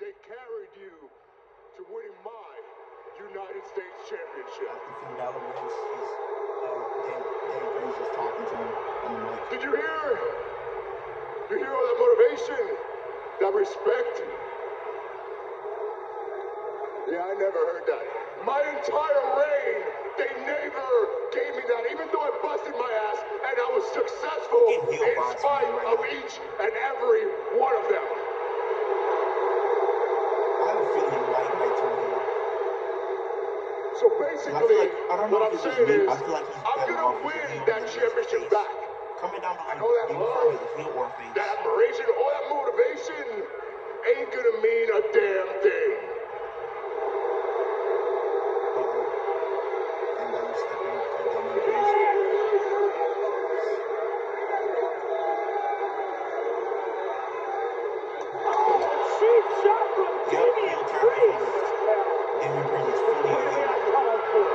they carried you to winning my United States Championship. After Finn Balor wins, he's um, Dan, Dan Prince is talking to him on the mic. Did you hear? You hear all that motivation, that respect? Yeah, I never heard that. My entire reign, they never gave me that, even though I busted my ass and I was successful in spite of each and every one of them. I have a feeling he might bite to me. So basically, I feel like- I don't know what I'm if it's just saying me, is, I feel like I'm gonna off win that championship face. back. Coming down behind below. know that you love, with a heel or a face? that admiration, all that motivation ain't gonna mean a damn thing. Uh-oh. And then you step in to Damian Priest. Cheap shot from Yep, Damian heel turn Priest. Damian Priest is fully What is heel. that called for?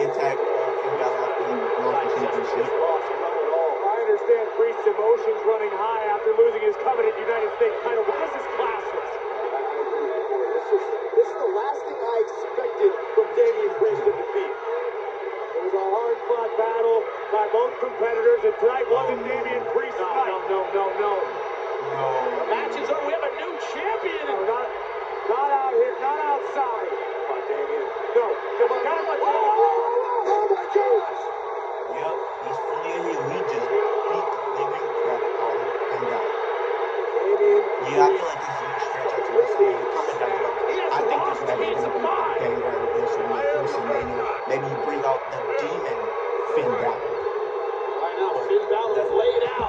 He attacked uh, Finn Balor after he lost the championship. I understand Priest's emotions running high after losing his coveted United States title, but this is classless. This is, this is the last thing I expected from Damian Priest to defeat. It was a hard-fought battle by both competitors, and tonight wasn't Damian Priest's No, night. no, no, no, no. No. Matches are, we have a new champion. No, not, not out here, not outside. Yep, he's fully. We just beat the living crap out of him. Yeah, I feel like this is going to stretch out to WrestleMania. down the I think this is going to be a banger. Maybe, you bring out the demon Finn Balor. Right now, Finn Balor's laid out.